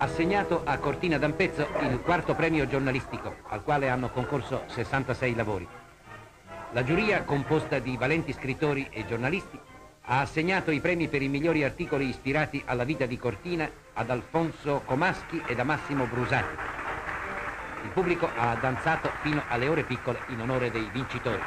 Assegnato a Cortina d'Ampezzo il quarto premio giornalistico, al quale hanno concorso 66 lavori. La giuria, composta di valenti scrittori e giornalisti, ha assegnato i premi per i migliori articoli ispirati alla vita di Cortina ad Alfonso Comaschi ed a Massimo Brusati. Il pubblico ha danzato fino alle ore piccole in onore dei vincitori.